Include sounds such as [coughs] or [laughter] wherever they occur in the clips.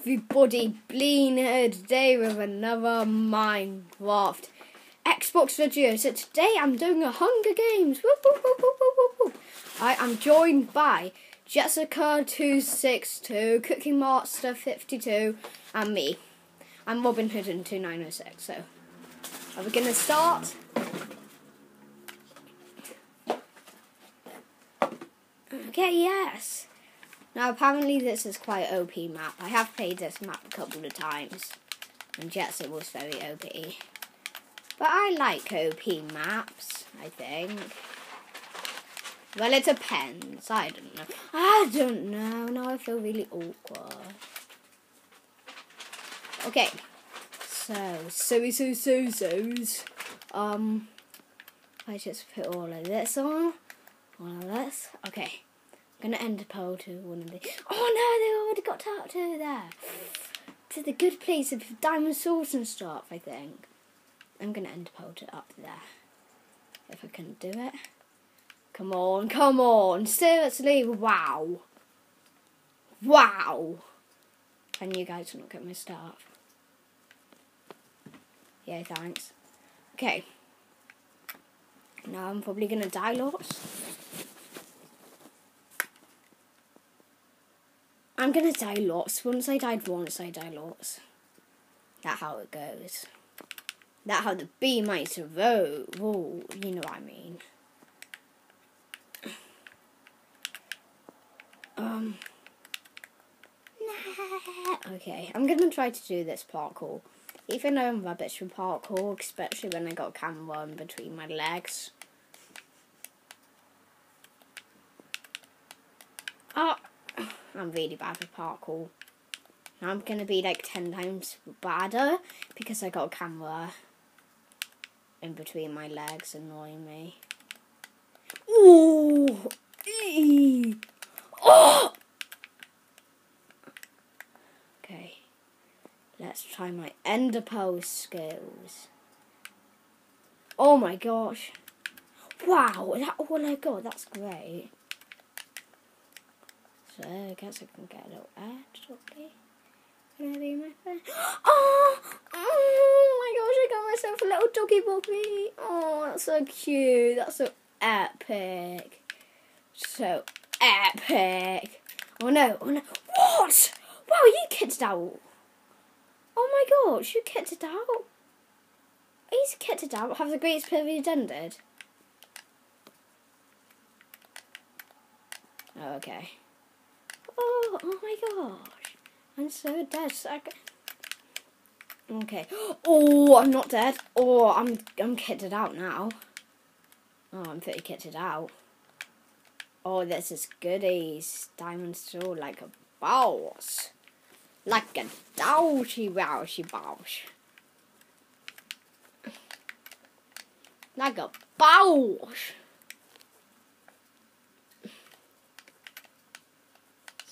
everybody, Bleen here today with another Minecraft Xbox video. So today I'm doing a Hunger Games. I am joined by Jessica262, Cooking Master 52, and me. I'm Robin Hood in 2906. So, are we going to start? Okay, yes. Now, apparently, this is quite OP map. I have played this map a couple of times, and yes, it was very OP. But I like OP maps, I think. Well, it depends. I don't know. I don't know. Now I feel really awkward. Okay. So, so, so, so, so's. Um, I just put all of this on. All of this. Okay. Gonna ender pearl to one of the. Oh no, they already got out to there. To the good place of diamond swords and stuff. I think. I'm gonna ender pearl to up there. If I can do it. Come on, come on, seriously, wow. Wow. And you guys will not get my stuff. Yeah, thanks. Okay. Now I'm probably gonna die lots. I'm gonna die lots. Once I died once, I die lots. That how it goes. That how the bee might roll. You know what I mean. Um. Nah. Okay, I'm gonna try to do this parkour. Even though I'm rubbish with parkour, especially when I got a camera in between my legs. Oh. I'm really bad with parkour. I'm gonna be like 10 times badder because I got a camera in between my legs annoying me. Ooh! Eee. Oh! Okay. Let's try my ender pose skills. Oh my gosh. Wow, that all I got, that's great. So I guess I can get a little edge, okay? Can I be my friend? [gasps] Oh, oh my gosh, I got myself a little doggy bobby. Oh, that's so cute. That's so epic. So epic. Oh no, oh no. What? Wow, you kitted out. Oh my gosh, you kitted out. He's kitted out. Have the greatest period ended? Oh, okay. Oh, my gosh. I'm so dead. So okay. Oh, I'm not dead. Oh, I'm I'm kitted out now. Oh, I'm pretty kitted out. Oh, this is goodies. Diamond sword like a boss. Like a douchy wowshy boss. Like a boss.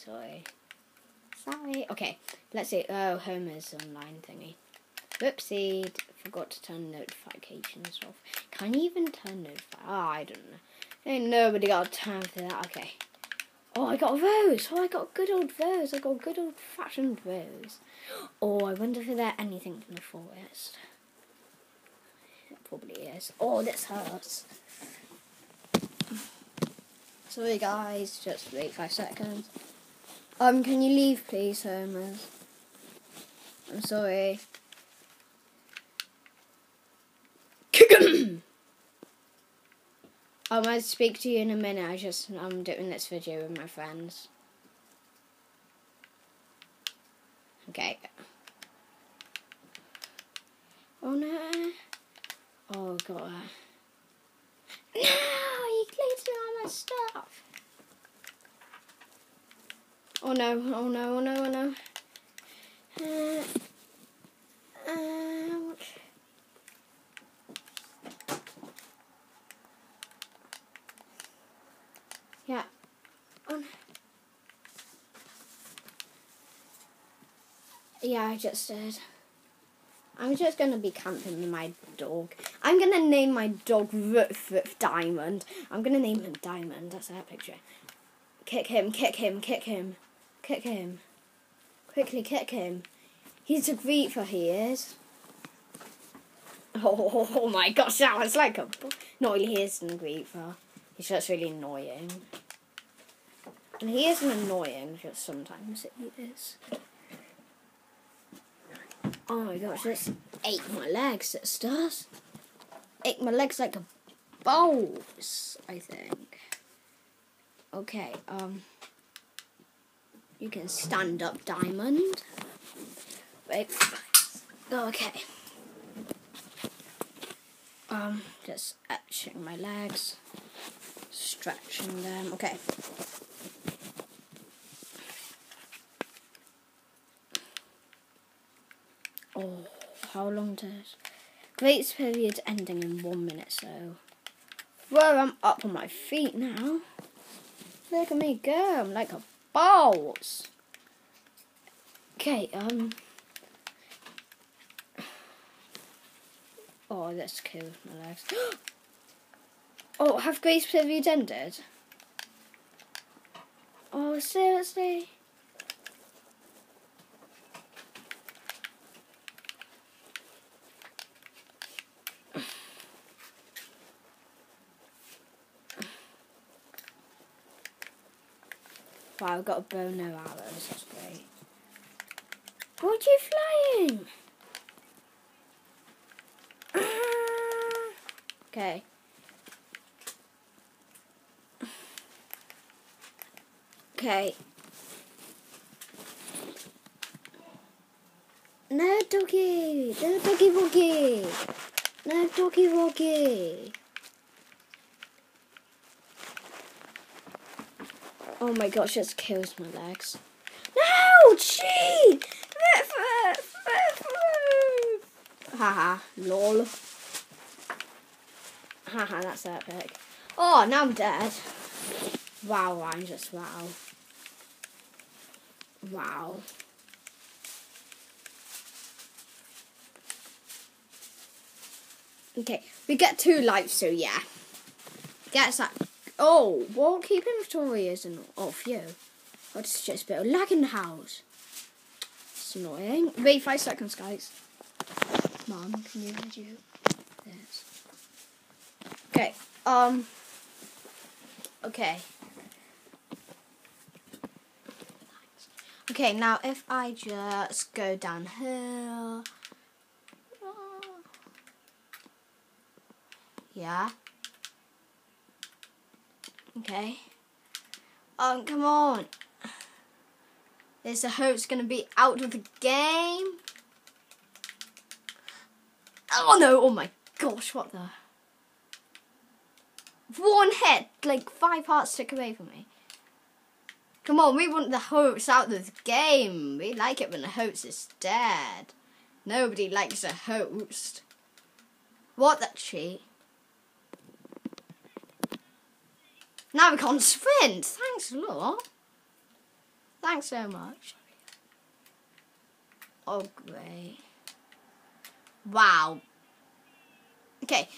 Sorry. Sorry. Okay, let's see. Oh, Homer's online thingy. Whoopsie, forgot to turn notifications off. Can you even turn notify? Oh, ah, I don't know. Ain't nobody got time for that. Okay. Oh, I got rose. Oh, I got good old rose. I got good old fashioned rose. Oh, I wonder if there's anything from the forest. It probably is. Oh, this hurts. Sorry, guys. Just wait five seconds. Um, can you leave, please, Homer? I'm sorry. [coughs] I might speak to you in a minute. I just I'm doing this video with my friends. Okay. Oh no! Oh god! No! He cleaned all my stuff. Oh no, oh no, oh no, oh no. Uh. Yeah. Oh no. Yeah, I just did. I'm just gonna be camping with my dog. I'm gonna name my dog Ruff Diamond. I'm gonna name him Diamond. That's that picture. Kick him, kick him, kick him. Kick him. quickly kick him. He's a Reaper, he is. Oh, [laughs] oh my gosh, that was like a... No, he isn't a Reaper. He's just really annoying. And he isn't annoying, just sometimes he is. Oh my gosh, this ate my legs, it does. Ate my legs like a balls, I think. Okay, um... You can stand up, Diamond. Wait. Okay. Um, just etching my legs, stretching them. Okay. Oh, how long does Grace period ending in one minute, so well, I'm up on my feet now. Look at me go, I'm like a balls. Okay, um. Oh, that's cool. My legs. [gasps] oh, have Grace period ended? Oh, seriously? Wow, I've got a bow, no arrows. That's great. What are you flying? [coughs] okay. Okay. No doggy! No doggy woggy! No doggy woggy! Oh my gosh, it kills my legs. No! Cheat! Haha, lol. Haha, that's epic. Oh, now I'm dead. Wow, I'm just wow. Wow. Okay, we get two lives, so yeah. Gets that Oh, well, keep inventory isn't off you. It's just a bit of lag in the house. It's annoying. Wait five seconds, guys. Mom, can you you this? Okay. Um. Okay. Okay, now if I just go down here. Yeah. Okay. Um, come on. There's a hope's gonna be out of the game. Oh no, oh my gosh, what the? One hit, like five hearts took away from me. Come on, we want the host out of the game. We like it when the host is dead. Nobody likes a host. What that cheat? Now we can't sprint. Thanks a lot. Thanks so much. Oh, great. Wow. Okay.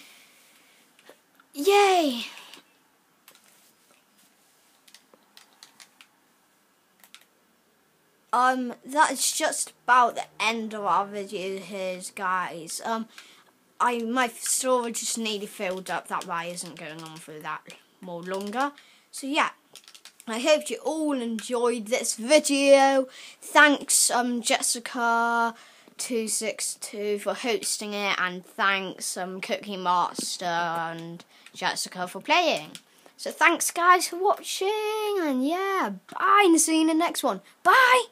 Yay! Um, that's just about the end of our video here, guys. Um, I my storage is nearly filled up. That why isn't going on through that more longer. So yeah, I hope you all enjoyed this video. Thanks um Jessica 262 for hosting it and thanks um Cookie Master and Jessica for playing. So thanks guys for watching and yeah, bye and see you in the next one. Bye!